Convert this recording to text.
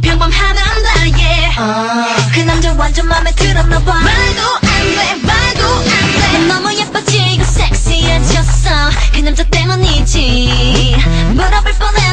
평범하단다 yeah 아. 그 남자 완전 맘에 들었나 봐. 말도 안돼 말도 안돼. 너무 예뻐지고 섹시해졌어. 그 남자 때문이지. 물어볼 뻔해